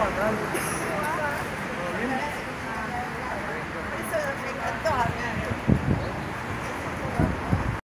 ama ben